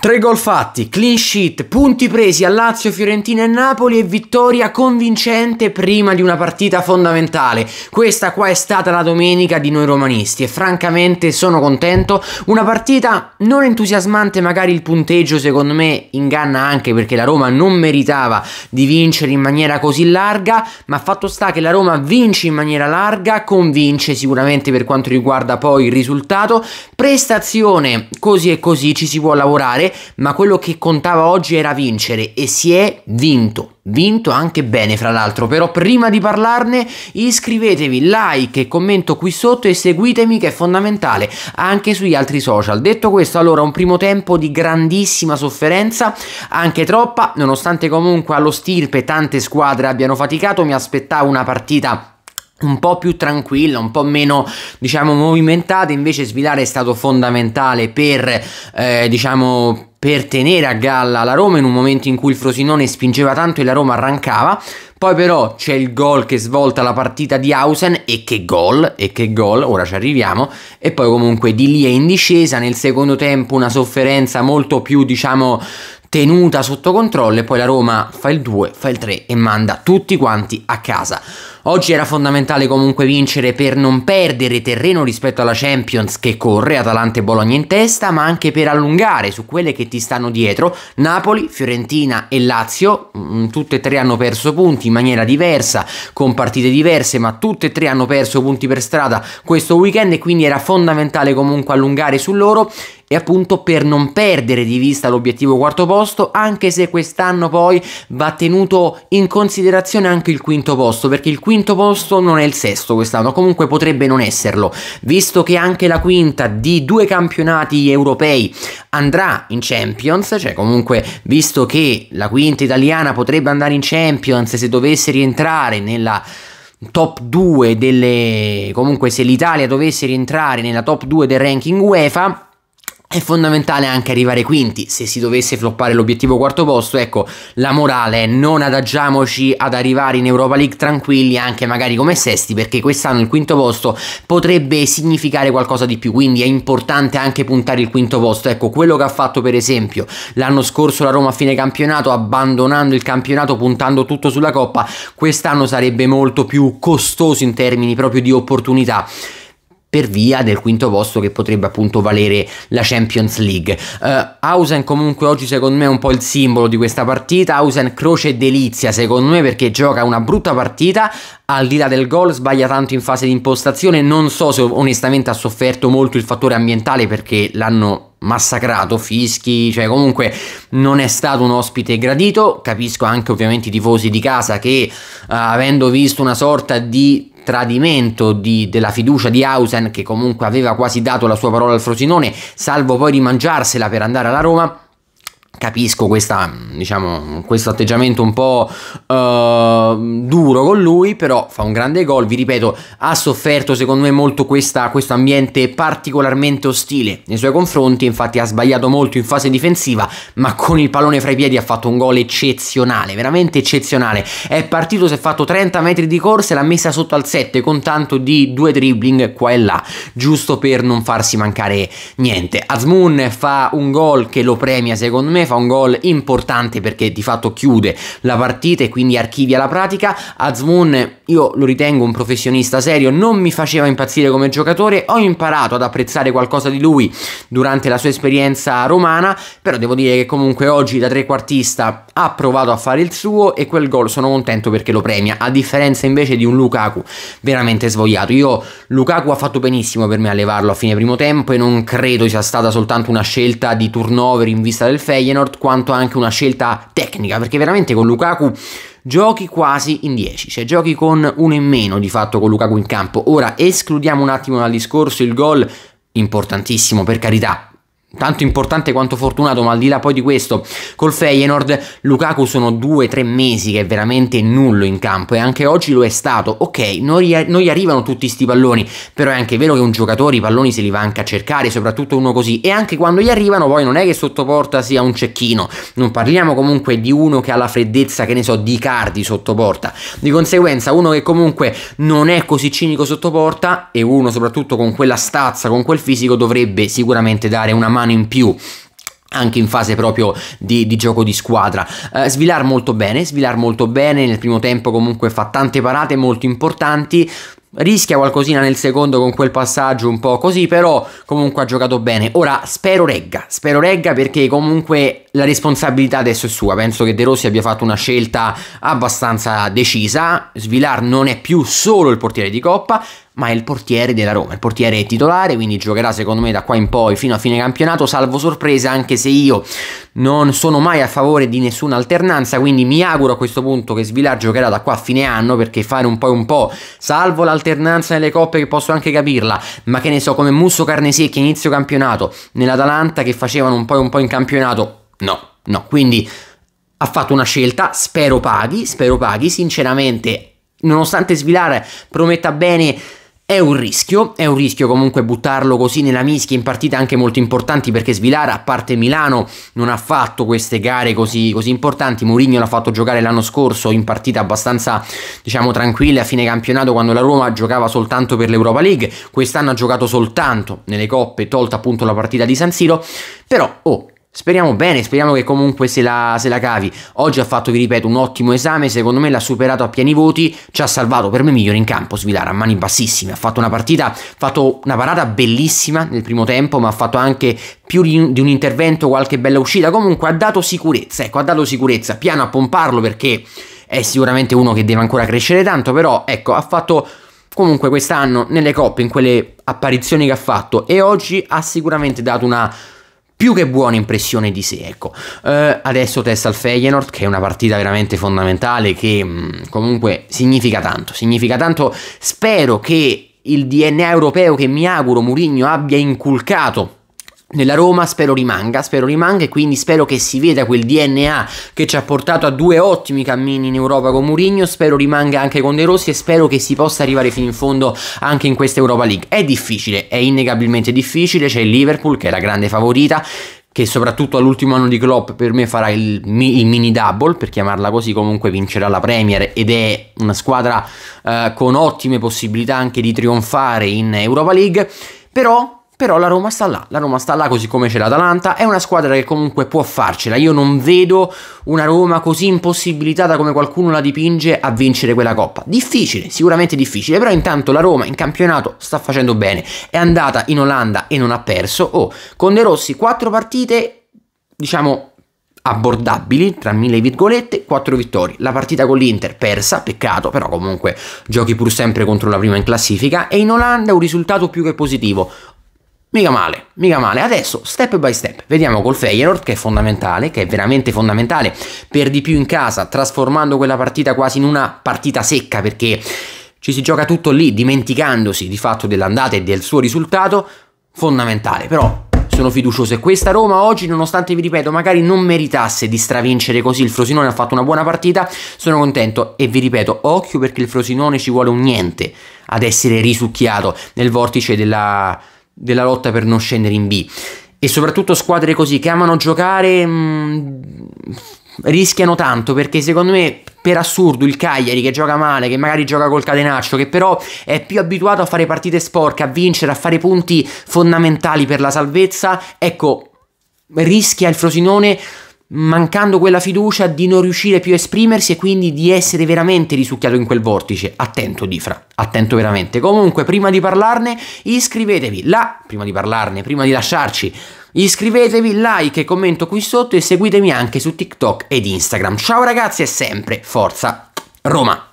Tre gol fatti, clean sheet, punti presi a Lazio, Fiorentina e Napoli e vittoria convincente prima di una partita fondamentale. Questa qua è stata la domenica di noi romanisti e francamente sono contento. Una partita non entusiasmante, magari il punteggio secondo me inganna anche perché la Roma non meritava di vincere in maniera così larga, ma fatto sta che la Roma vince in maniera larga, convince sicuramente per quanto riguarda poi il risultato. Prestazione così e così ci si può lavorare ma quello che contava oggi era vincere e si è vinto. Vinto anche bene, fra l'altro. Però prima di parlarne, iscrivetevi, like e commento qui sotto e seguitemi che è fondamentale anche sugli altri social. Detto questo, allora un primo tempo di grandissima sofferenza, anche troppa, nonostante comunque allo stirpe tante squadre abbiano faticato, mi aspettavo una partita un po' più tranquilla, un po' meno diciamo movimentata, invece Svilare è stato fondamentale per eh, diciamo per tenere a galla la Roma in un momento in cui il Frosinone spingeva tanto e la Roma arrancava. Poi però c'è il gol che svolta la partita di Hausen e che gol, e che gol, ora ci arriviamo. E poi comunque di lì è in discesa, nel secondo tempo una sofferenza molto più diciamo tenuta sotto controllo e poi la Roma fa il 2, fa il 3 e manda tutti quanti a casa. Oggi era fondamentale comunque vincere per non perdere terreno rispetto alla Champions che corre, Atalanta e Bologna in testa, ma anche per allungare su quelle che ti stanno dietro. Napoli, Fiorentina e Lazio, mm, tutte e tre hanno perso punti in maniera diversa, con partite diverse, ma tutte e tre hanno perso punti per strada questo weekend e quindi era fondamentale comunque allungare su loro e appunto per non perdere di vista l'obiettivo quarto posto, anche se quest'anno poi va tenuto in considerazione anche il quinto posto, perché il quinto posto non è il sesto quest'anno, comunque potrebbe non esserlo, visto che anche la quinta di due campionati europei andrà in Champions, cioè comunque visto che la quinta italiana potrebbe andare in Champions se dovesse rientrare nella top 2 delle comunque se l'Italia dovesse rientrare nella top 2 del ranking UEFA è fondamentale anche arrivare quinti, se si dovesse floppare l'obiettivo quarto posto, ecco, la morale è non adagiamoci ad arrivare in Europa League tranquilli anche magari come sesti, perché quest'anno il quinto posto potrebbe significare qualcosa di più, quindi è importante anche puntare il quinto posto, ecco, quello che ha fatto per esempio l'anno scorso la Roma a fine campionato, abbandonando il campionato, puntando tutto sulla Coppa, quest'anno sarebbe molto più costoso in termini proprio di opportunità per via del quinto posto che potrebbe appunto valere la Champions League. Uh, Hausen comunque oggi secondo me è un po' il simbolo di questa partita, Hausen croce e delizia secondo me perché gioca una brutta partita, al di là del gol sbaglia tanto in fase di impostazione, non so se onestamente ha sofferto molto il fattore ambientale perché l'hanno massacrato, fischi, cioè comunque non è stato un ospite gradito, capisco anche ovviamente i tifosi di casa che uh, avendo visto una sorta di tradimento di, della fiducia di Hausen che comunque aveva quasi dato la sua parola al Frosinone salvo poi rimangiarsela per andare alla Roma capisco questa, diciamo, questo atteggiamento un po' uh, duro con lui, però fa un grande gol, vi ripeto, ha sofferto secondo me molto questa, questo ambiente particolarmente ostile nei suoi confronti, infatti ha sbagliato molto in fase difensiva, ma con il pallone fra i piedi ha fatto un gol eccezionale, veramente eccezionale, è partito, si è fatto 30 metri di corsa e l'ha messa sotto al 7 con tanto di due dribbling qua e là, giusto per non farsi mancare niente. Azmoun fa un gol che lo premia secondo me, fa un gol importante perché di fatto chiude la partita e quindi archivia la pratica. Azmoun io lo ritengo un professionista serio, non mi faceva impazzire come giocatore, ho imparato ad apprezzare qualcosa di lui durante la sua esperienza romana, però devo dire che comunque oggi da trequartista ha provato a fare il suo e quel gol sono contento perché lo premia, a differenza invece di un Lukaku veramente svogliato. Io Lukaku ha fatto benissimo per me a levarlo a fine primo tempo e non credo sia stata soltanto una scelta di turnover in vista del Feyenoord, quanto anche una scelta tecnica, perché veramente con Lukaku giochi quasi in 10, cioè giochi con uno in meno di fatto con Lukaku in campo. Ora escludiamo un attimo dal discorso il gol importantissimo per carità, tanto importante quanto fortunato, ma al di là poi di questo, col Feyenoord Lukaku sono due o tre mesi che è veramente nullo in campo e anche oggi lo è stato. Ok, non gli, arrivano tutti sti palloni, però è anche vero che un giocatore i palloni se li va anche a cercare, soprattutto uno così, e anche quando gli arrivano poi non è che sotto porta sia un cecchino, non parliamo comunque di uno che ha la freddezza, che ne so, di cardi sotto porta. Di conseguenza uno che comunque non è così cinico sotto porta e uno soprattutto con quella stazza, con quel fisico dovrebbe sicuramente dare una mano mano in più anche in fase proprio di, di gioco di squadra. Uh, Svilar molto bene, Svilar molto bene, nel primo tempo comunque fa tante parate molto importanti, rischia qualcosina nel secondo con quel passaggio un po' così, però comunque ha giocato bene. Ora spero regga, spero regga perché comunque la responsabilità adesso è sua. Penso che De Rossi abbia fatto una scelta abbastanza decisa. Svilar non è più solo il portiere di Coppa, ma è il portiere della Roma, il portiere è titolare, quindi giocherà secondo me da qua in poi fino a fine campionato, salvo sorprese, anche se io non sono mai a favore di nessuna alternanza, quindi mi auguro a questo punto che Svilar giocherà da qua a fine anno, perché fare un po' un po', salvo l'alternanza nelle coppe che posso anche capirla, ma che ne so, come Musso Carnesecchi inizio campionato, nell'Atalanta che facevano un po' un po' in campionato, no, no, quindi ha fatto una scelta, spero paghi, spero paghi, sinceramente, nonostante Svilar prometta bene è un rischio, è un rischio comunque buttarlo così nella mischia in partite anche molto importanti perché Svilara, a parte Milano, non ha fatto queste gare così, così importanti. Mourinho l'ha fatto giocare l'anno scorso in partite abbastanza, diciamo, tranquille a fine campionato quando la Roma giocava soltanto per l'Europa League. Quest'anno ha giocato soltanto nelle coppe, tolta appunto la partita di San Siro. Però, oh, Speriamo bene, speriamo che comunque se la, se la, cavi. Oggi ha fatto, vi ripeto, un ottimo esame, secondo me l'ha superato a pieni voti, ci ha salvato per me migliore in campo, Svilara a mani bassissime, ha fatto una partita, ha fatto una parata bellissima nel primo tempo, ma ha fatto anche più di un intervento, qualche bella uscita, comunque ha dato sicurezza, ecco, ha dato sicurezza, piano a pomparlo perché è sicuramente uno che deve ancora crescere tanto, però ecco, ha fatto comunque quest'anno nelle coppe, in quelle apparizioni che ha fatto e oggi ha sicuramente dato una più che buona impressione di sé, ecco. Uh, adesso testa al Feyenoord, che è una partita veramente fondamentale, che mh, mm, comunque significa tanto, significa tanto. Spero che il DNA europeo che mi auguro Mourinho abbia inculcato nella Roma spero rimanga, spero rimanga e quindi spero che si veda quel DNA che ci ha portato a due ottimi cammini in Europa con Mourinho, spero rimanga anche con De Rossi e spero che si possa arrivare fino in fondo anche in questa Europa League. È difficile, è innegabilmente difficile, c'è il Liverpool che è la grande favorita, che soprattutto all'ultimo anno di Klopp per me farà il, il, mini double, per chiamarla così, comunque vincerà la Premier ed è una squadra eh, con ottime possibilità anche di trionfare in Europa League, però però la Roma sta là, la Roma sta là così come c'è l'Atalanta, è una squadra che comunque può farcela, io non vedo una Roma così impossibilitata come qualcuno la dipinge a vincere quella coppa. Difficile, sicuramente difficile, però intanto la Roma in campionato sta facendo bene, è andata in Olanda e non ha perso, oh, con De Rossi quattro partite, diciamo abbordabili, tra mille virgolette, quattro vittorie. La partita con l'Inter persa, peccato, però comunque giochi pur sempre contro la prima in classifica e in Olanda un risultato più che positivo. Mica male, mica male. Adesso, step by step, vediamo col Feyenoord che è fondamentale, che è veramente fondamentale, per di più in casa, trasformando quella partita quasi in una partita secca perché ci si gioca tutto lì, dimenticandosi di fatto dell'andata e del suo risultato, fondamentale. Però sono fiducioso e questa Roma oggi, nonostante vi ripeto, magari non meritasse di stravincere così, il Frosinone ha fatto una buona partita, sono contento e vi ripeto, occhio perché il Frosinone ci vuole un niente ad essere risucchiato nel vortice della della lotta per non scendere in B. E soprattutto squadre così che amano giocare mh, mm, rischiano tanto perché secondo me per assurdo il Cagliari che gioca male, che magari gioca col catenaccio, che però è più abituato a fare partite sporche, a vincere, a fare punti fondamentali per la salvezza, ecco, rischia il Frosinone mancando quella fiducia di non riuscire più a esprimersi e quindi di essere veramente risucchiato in quel vortice. Attento Difra, attento veramente. Comunque, prima di parlarne, iscrivetevi là, prima di parlarne, prima di lasciarci, iscrivetevi, like e commento qui sotto e seguitemi anche su TikTok ed Instagram. Ciao ragazzi e sempre forza Roma!